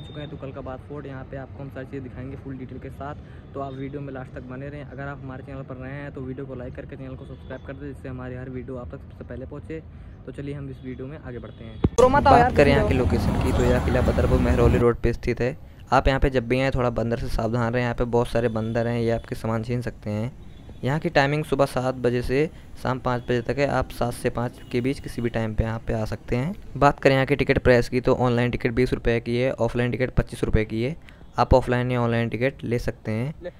चुके हैं तुकल का बात फोर्ट यहाँ पे आपको हम सारी चीज़ें दिखाएँगे फुल डिटेल के साथ। तो आप वीडियो में लास्ट तक बने रहें। अगर आप हमारे चैनल पर नए हैं तो वीडियो को लाइक करके चैनल को सब्सक्राइब कर दें जिससे हमारी हर वीडियो आप तक सबसे पहले पहुँचे। तो चलिए हम इस वीडियो में आगे बढ़ते हैं। बात करें यहाँ की लोकेशन की तो यह किला बदरपुर महरौली रोड पर स्थित है। आप यहाँ पे जब भी आएँ थोड़ा बंदर से सावधान रहें। यहाँ पे बहुत सारे बंदर हैं ये आपके सामान छीन सकते हैं। यहाँ की टाइमिंग सुबह सात बजे से शाम पाँच बजे तक है। आप सात से पाँच के बीच किसी भी टाइम पे यहाँ पे आ सकते हैं। बात करें यहाँ की टिकट प्राइस की तो ऑनलाइन टिकट बीस रुपये की है ऑफलाइन टिकट पच्चीस रुपये की है। आप ऑफलाइन या ऑनलाइन टिकट ले सकते हैं।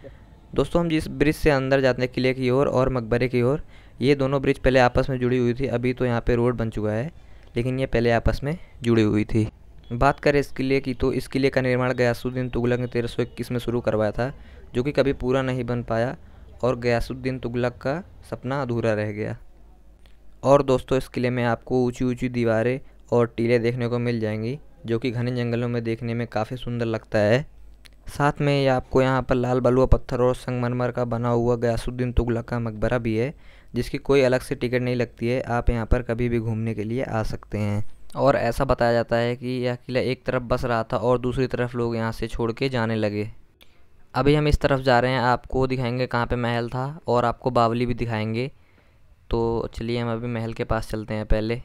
दोस्तों हम जिस ब्रिज से अंदर जाते हैं किले की ओर और, और मकबरे की ओर ये दोनों ब्रिज पहले आपस में जुड़ी हुई थी। अभी तो यहाँ पर रोड बन चुका है लेकिन ये पहले आपस में जुड़ी हुई थी। बात करें इस किले की तो इस किले का निर्माण गयासुद्दीन तुगलक ने तेरह सौ इक्कीस में शुरू करवाया था जो कि कभी पूरा नहीं बन पाया। और गयासुद्दीन तुगलक का सपना अधूरा रह गया। और दोस्तों, इस किले में आपको ऊँची ऊँची दीवारें और टीले देखने को मिल जाएँगी, जो कि घने जंगलों में देखने में काफ़ी सुंदर लगता है। साथ में ये आपको यहाँ पर लाल बलुआ पत्थर और संगमरमर का बना हुआ गयासुद्दीन तुगलक का मकबरा भी है, जिसकी कोई अलग से टिकट नहीं लगती है। आप यहाँ पर कभी भी घूमने के लिए आ सकते हैं। और ऐसा बताया जाता है कि यह किला एक तरफ़ बस रहा था और दूसरी तरफ़ लोग यहाँ से छोड़ के जाने लगे। अभी हम इस तरफ़ जा रहे हैं, आपको दिखाएँगे कहाँ पे महल था और आपको बावली भी दिखाएँगे। तो चलिए हम अभी महल के पास चलते हैं पहले।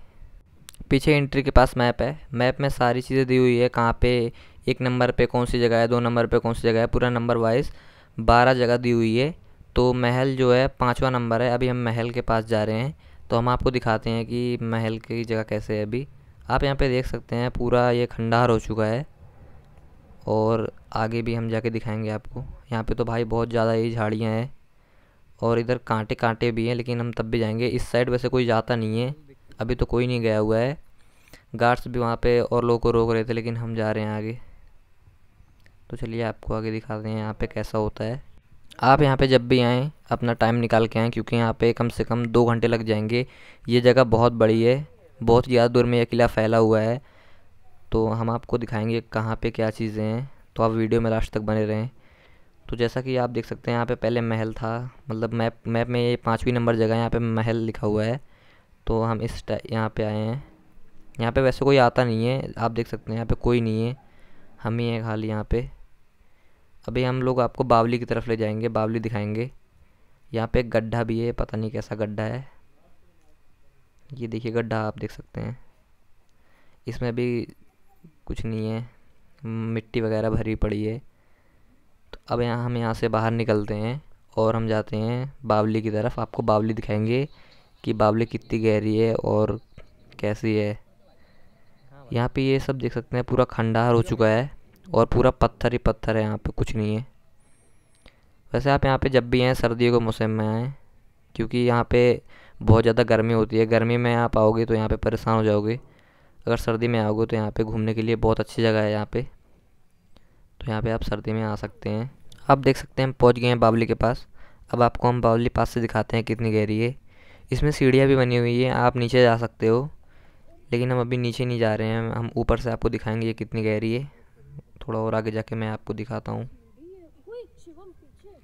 पीछे एंट्री के पास मैप है। मैप में सारी चीज़ें दी हुई है, कहाँ पे एक नंबर पे कौन सी जगह है, दो नंबर पे कौन सी जगह है, पूरा नंबर वाइज बारह जगह दी हुई है। तो महल जो है, पाँचवा नंबर है। अभी हम महल के पास जा रहे हैं। तो हम आपको दिखाते हैं कि महल की जगह कैसे है अभी। आप यहाँ पे देख सकते हैं, पूरा ये खंडार हो चुका है। और आगे भी हम जाके दिखाएँगे आपको। यहाँ पे तो भाई बहुत ज़्यादा ही झाड़ियाँ हैं और इधर कांटे कांटे भी हैं, लेकिन हम तब भी जाएँगे। इस साइड वैसे कोई जाता नहीं है। अभी तो कोई नहीं गया हुआ है। गार्ड्स भी वहाँ पे और लोगों को रोक रहे थे, लेकिन हम जा रहे हैं आगे। तो चलिए आपको आगे दिखाते हैं यहाँ पे कैसा होता है। आप यहाँ पे जब भी आएँ, अपना टाइम निकाल के आएँ, क्योंकि यहाँ पे कम से कम दो घंटे लग जाएँगे। ये जगह बहुत बड़ी है, बहुत ज़्यादा दूर में यह किला फैला हुआ है। तो हम आपको दिखाएँगे कहाँ पे क्या चीज़ें हैं। तो आप वीडियो में लास्ट तक बने रहें। तो जैसा कि आप देख सकते हैं, यहाँ पे पहले महल था। मतलब मैप मैप में ये पाँचवीं नंबर जगह यहाँ पे महल लिखा हुआ है। तो हम इस यहाँ पे आए हैं। यहाँ पे वैसे कोई आता नहीं है, आप देख सकते हैं, यहाँ पे कोई नहीं है। हम ही हैं खाली यहाँ पे। अभी हम लोग आपको बावली की तरफ़ ले जाएँगे, बावली दिखाएँगे। यहाँ पे एक गड्ढा भी है, पता नहीं कैसा गड्ढा है। ये देखिए गड्ढा आप देख सकते हैं। इसमें भी कुछ नहीं है। मिट्टी वगैरह भरी पड़ी है। तो अब यहाँ, हम यहाँ से बाहर निकलते हैं और हम जाते हैं बावली की तरफ़। आपको बावली दिखाएँगे कि बावली कितनी गहरी है और कैसी है। यहाँ पे ये सब देख सकते हैं, पूरा खंडार हो चुका है और पूरा पत्थर ही पत्थर है, यहाँ पे कुछ नहीं है। वैसे आप यहाँ पे जब भी आएँ, सर्दियों के मौसम में आएँ, क्योंकि यहाँ पे बहुत ज़्यादा गर्मी होती है। गर्मी में आप आओगे तो यहाँ पे परेशान हो जाओगे। अगर सर्दी में आओगे तो यहाँ पे घूमने के लिए बहुत अच्छी जगह है यहाँ पे। तो यहाँ पे आप सर्दी में आ सकते हैं। आप देख सकते हैं, हम पहुँच गए हैं बावली के पास। अब आपको हम बावली पास से दिखाते हैं कितनी गहरी है। इसमें सीढ़ियाँ भी बनी हुई हैं, आप नीचे जा सकते हो। लेकिन हम अभी नीचे नहीं जा रहे हैं, हम ऊपर से आपको दिखाएँगे ये कितनी गहरी है। थोड़ा और आगे जाके मैं आपको दिखाता हूँ।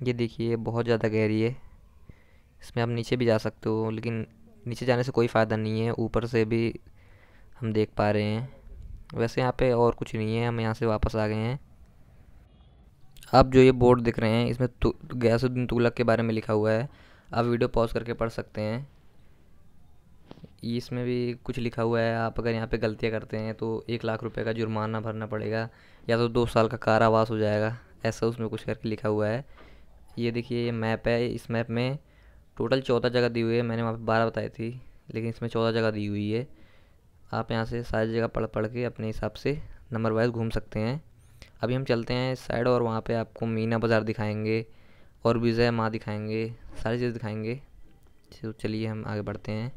ये देखिए बहुत ज़्यादा गहरी है। इसमें आप नीचे भी जा सकते हो, लेकिन नीचे जाने से कोई फ़ायदा नहीं है। ऊपर से भी हम देख पा रहे हैं। वैसे यहाँ पे और कुछ नहीं है, हम यहाँ से वापस आ गए हैं। अब जो ये बोर्ड दिख रहे हैं, इसमें गयासुद्दीन तुगलक के बारे में लिखा हुआ है। आप वीडियो पॉज करके पढ़ सकते हैं। इसमें भी कुछ लिखा हुआ है, आप अगर यहाँ पे गलतियाँ करते हैं तो एक लाख रुपए का जुर्माना भरना पड़ेगा, या तो दो साल का कारावास हो जाएगा, ऐसा उसमें कुछ करके लिखा हुआ है। ये देखिए, ये मैप है, इस मैप में टोटल चौदह जगह दी हुई है, मैंने वहाँ पे बारह बताई थी, लेकिन इसमें चौदह जगह दी हुई है। आप यहाँ से सारी जगह पढ़ पढ़ के अपने हिसाब से नंबर वाइज घूम सकते हैं। अभी हम चलते हैं इस साइड और वहाँ पे आपको मीना बाज़ार दिखाएँगे और विजय माँ दिखाएँगे, सारी चीज़ दिखाएँगे। तो चलिए हम आगे बढ़ते हैं।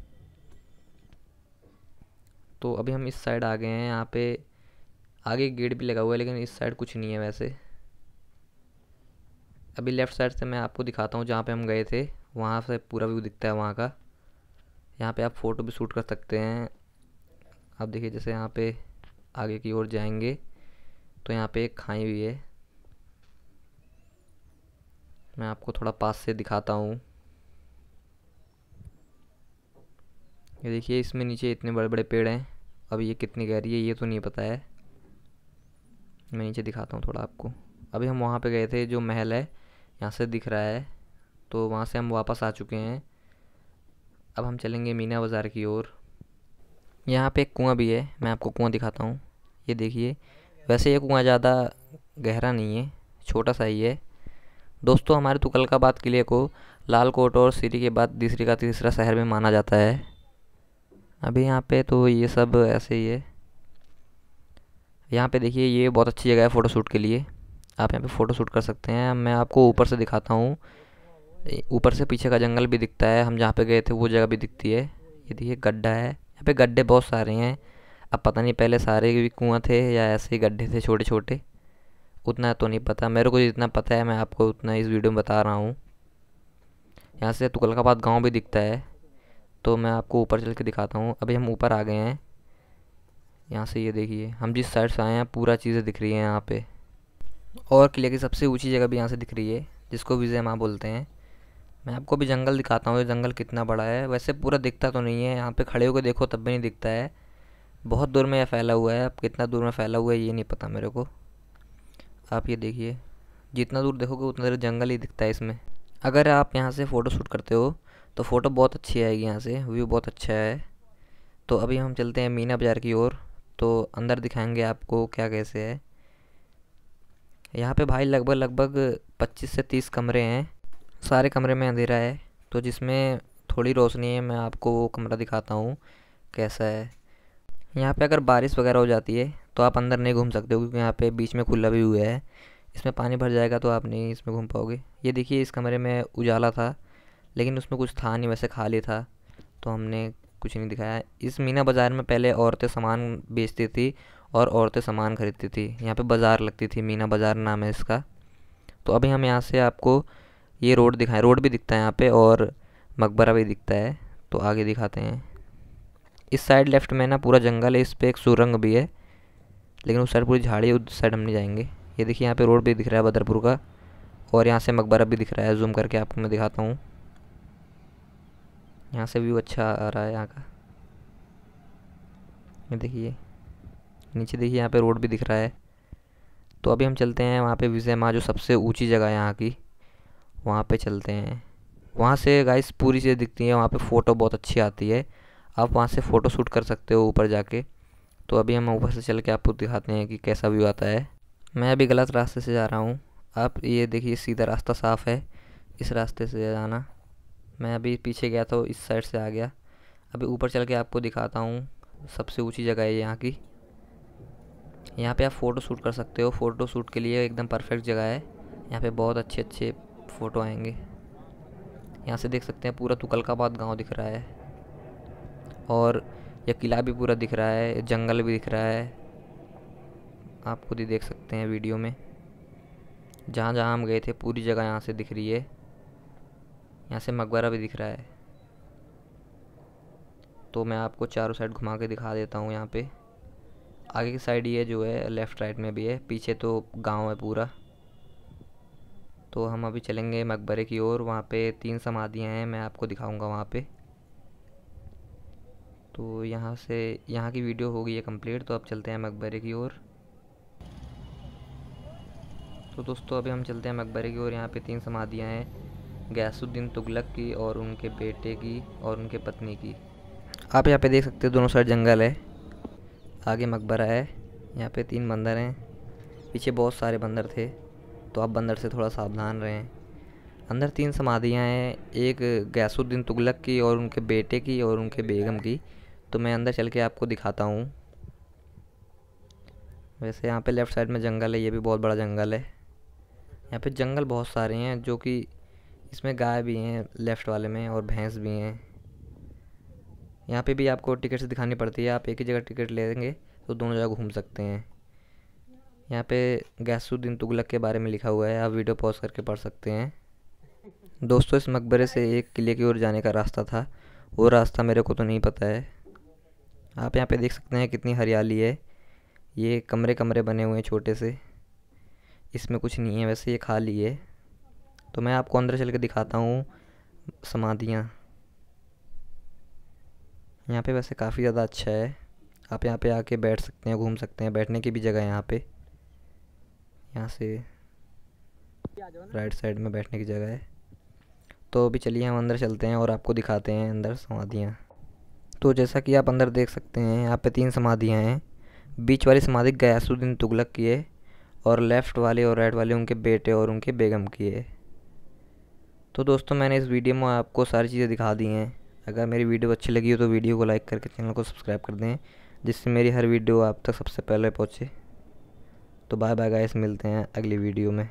तो अभी हम इस साइड आ गए हैं, यहाँ पे आगे गेट भी लगा हुआ है, लेकिन इस साइड कुछ नहीं है वैसे। अभी लेफ़्ट साइड से मैं आपको दिखाता हूँ जहाँ पे हम गए थे, वहाँ से पूरा व्यू दिखता है वहाँ का। यहाँ पे आप फ़ोटो भी शूट कर सकते हैं। आप देखिए जैसे यहाँ पे आगे की ओर जाएँगे तो यहाँ पे एक खाई हुई है। मैं आपको थोड़ा पास से दिखाता हूँ। ये देखिए, इसमें नीचे इतने बड़े बड़े पेड़ हैं। अब ये कितनी गहरी है, ये तो नहीं पता है। मैं नीचे दिखाता हूँ थोड़ा आपको। अभी हम वहाँ पे गए थे, जो महल है, यहाँ से दिख रहा है। तो वहाँ से हम वापस आ चुके हैं। अब हम चलेंगे मीना बाज़ार की ओर। यहाँ पे एक कुआँ भी है, मैं आपको कुआँ दिखाता हूँ। ये देखिए, वैसे ये कुआँ ज़्यादा गहरा नहीं है, छोटा सा ही है। दोस्तों, हमारे तुगलकाबाद किले को लाल कोट और सिरी के बाद तीसरी का तीसरा शहर में माना जाता है। अभी यहाँ पे तो ये सब ऐसे ही है। यहाँ पे देखिए, ये बहुत अच्छी जगह है फ़ोटोशूट के लिए। आप यहाँ पे फ़ोटो शूट कर सकते हैं। मैं आपको ऊपर से दिखाता हूँ। ऊपर से पीछे का जंगल भी दिखता है। हम जहाँ पे गए थे, वो जगह भी दिखती है। ये देखिए, गड्ढा है। यहाँ पे गड्ढे बहुत सारे हैं। अब पता नहीं पहले सारे भी कुआँ थे या ऐसे ही गड्ढे थे छोटे छोटे उतना तो नहीं पता। मेरे को जितना पता है, मैं आपको उतना इस वीडियो में बता रहा हूँ। यहाँ से तुगलकाबाद गाँव भी दिखता है। तो मैं आपको ऊपर चल के दिखाता हूँ। अभी हम ऊपर आ गए हैं। यहाँ से ये देखिए, हम जिस साइड से आए हैं, पूरा चीज़ें दिख रही हैं यहाँ पे। और किले की सबसे ऊँची जगह भी यहाँ से दिख रही है, जिसको विजय माँ बोलते हैं। मैं आपको भी जंगल दिखाता हूँ, ये जंगल कितना बड़ा है। वैसे पूरा दिखता तो नहीं है, यहाँ पे खड़े होकर देखो तब भी नहीं दिखता है। बहुत दूर में यह फैला हुआ है, अब कितना दूर में फैला हुआ है ये नहीं पता मेरे को। आप ये देखिए, जितना दूर देखोगे उतना देर जंगल ही दिखता है इसमें। अगर आप यहाँ से फ़ोटो शूट करते हो तो फ़ोटो बहुत अच्छी आएगी यहाँ से, व्यू बहुत अच्छा है। तो अभी हम चलते हैं मीना बाज़ार की ओर तो अंदर दिखाएँगे आपको क्या कैसे है। यहाँ पे भाई लगभग लगभग 25 से 30 कमरे हैं। सारे कमरे में अंधेरा है तो जिसमें थोड़ी रोशनी है, मैं आपको वो कमरा दिखाता हूँ, कैसा है। यहाँ पे अगर बारिश वगैरह हो जाती है तो आप अंदर नहीं घूम सकते हो, क्योंकि यहाँ पे बीच में खुला भी हुआ है। इसमें पानी भर जाएगा तो आप नहीं इसमें घूम पाओगे। ये देखिए, इस कमरे में उजाला था, लेकिन उसमें कुछ था नहीं, वैसे खाली था तो हमने कुछ नहीं दिखाया। इस मीना बाज़ार में पहले औरतें सामान बेचती थी और औरतें सामान खरीदती थी। यहाँ पे बाज़ार लगती थी, मीना बाज़ार नाम है इसका। तो अभी हम यहाँ से आपको ये रोड दिखाएँ, रोड भी दिखता है यहाँ पे और मकबरा भी दिखता है तो आगे दिखाते हैं। इस साइड लेफ़्ट में ना पूरा जंगल है, इस पर एक सुरंग भी है, लेकिन उस साइड पूरी झाड़ी है, उस साइड हम नहीं जाएँगे। ये देखिए यहाँ पे रोड भी दिख रहा है बदरपुर का, और यहाँ से मकबरा भी दिख रहा है, जूम करके आपको मैं दिखाता हूँ। यहाँ से व्यू अच्छा आ रहा है यहाँ का। ये देखिए, नीचे देखिए यहाँ पे रोड भी दिख रहा है। तो अभी हम चलते हैं वहाँ पे विजय माँ, जो सबसे ऊँची जगह है यहाँ की। वहाँ पे चलते हैं। वहाँ से गाइस पूरी चीज़ें दिखती हैं, वहाँ पे फ़ोटो बहुत अच्छी आती है। आप वहाँ से फ़ोटो शूट कर सकते हो ऊपर जाके। तो अभी हम ऊपर से चल के आपको दिखाते हैं कि कैसा व्यू आता है। मैं अभी गलत रास्ते से जा रहा हूँ। आप ये देखिए, सीधा रास्ता साफ़ है। इस रास्ते से जाना। मैं अभी पीछे गया था इस साइड से आ गया। अभी ऊपर चल के आपको दिखाता हूँ। सबसे ऊँची जगह है यहाँ की। यहाँ पे आप फ़ोटो शूट कर सकते हो। फ़ोटो शूट के लिए एकदम परफेक्ट जगह है। यहाँ पे बहुत अच्छे अच्छे फ़ोटो आएँगे। यहाँ से देख सकते हैं पूरा तुकलकाबाद गाँव दिख रहा है। और यह किला भी पूरा दिख रहा है, जंगल भी दिख रहा है। आप खुद ही देख सकते हैं वीडियो में। जहाँ जहाँ हम गए थे, पूरी जगह यहाँ से दिख रही है। यहाँ से मकबरा भी दिख रहा है। तो मैं आपको चारों साइड घुमा के दिखा देता हूँ यहाँ पे। आगे की साइड ये जो है, लेफ़्ट राइट में भी है। पीछे तो गाँव है पूरा। तो हम अभी चलेंगे मकबरे की ओर। वहाँ पे तीन समाधियाँ हैं, मैं आपको दिखाऊँगा वहाँ पे। तो यहाँ से, यहाँ की वीडियो हो गई है कंप्लीट तो अब चलते हैं मकबरे की ओर। तो दोस्तों, अभी हम चलते हैं मकबरे की ओर। यहाँ पे तीन समाधियाँ हैं, गैसुद्दीन तुगलक की और उनके बेटे की और उनके पत्नी की। आप यहाँ पे देख सकते हो दोनों साइड जंगल है। आगे मकबरा है, यहाँ पे तीन बंदर हैं। पीछे बहुत सारे बंदर थे। तो आप बंदर से थोड़ा सावधान रहें। अंदर तीन समाधियाँ हैं, एक गैसुद्दीन तुगलक की और उनके बेटे की और उनके बेगम की। तो मैं अंदर चल के आपको दिखाता हूँ। वैसे यहाँ पे लेफ़्ट साइड में जंगल है, ये भी बहुत बड़ा जंगल है। यहाँ पे जंगल बहुत सारे हैं, जो कि इसमें गाय भी हैं लेफ़्ट वाले में, और भैंस भी हैं। यहाँ पे भी आपको टिकट से दिखानी पड़ती है, आप एक ही जगह टिकट ले लेंगे तो दोनों जगह घूम सकते हैं। यहाँ पे गैसुद्दीन तुगलक के बारे में लिखा हुआ है, आप वीडियो पॉज करके पढ़ सकते हैं। दोस्तों, इस मकबरे से एक किले की ओर जाने का रास्ता था। वो रास्ता मेरे को तो नहीं पता है। आप यहाँ पे देख सकते हैं कितनी हरियाली है। ये कमरे कमरे बने हुए हैं छोटे से। इसमें कुछ नहीं है, वैसे ये खाली है। तो मैं आपको अंदर चल के दिखाता हूँ समाधियाँ। यहाँ पे वैसे काफ़ी ज़्यादा अच्छा है। आप यहाँ पे आके बैठ सकते हैं, घूम सकते हैं। बैठने की भी जगह है यहाँ पे। यहाँ से राइट साइड में बैठने की जगह है। तो अभी चलिए हम अंदर चलते हैं और आपको दिखाते हैं अंदर समाधियाँ। तो जैसा कि आप अंदर देख सकते हैं यहाँ पे तीन समाधियाँ हैं। बीच वाली समाधि गयासुद्दीन तुगलक की है और लेफ़्ट वाले और राइट वाले उनके बेटे और उनके बेगम की है। तो दोस्तों मैंने इस वीडियो में आपको सारी चीज़ें दिखा दी हैं। अगर मेरी वीडियो अच्छी लगी हो तो वीडियो को लाइक करके चैनल को सब्सक्राइब कर दें जिससे मेरी हर वीडियो आप तक सबसे पहले पहुँचे। तो बाय बाय गाइस मिलते हैं अगली वीडियो में।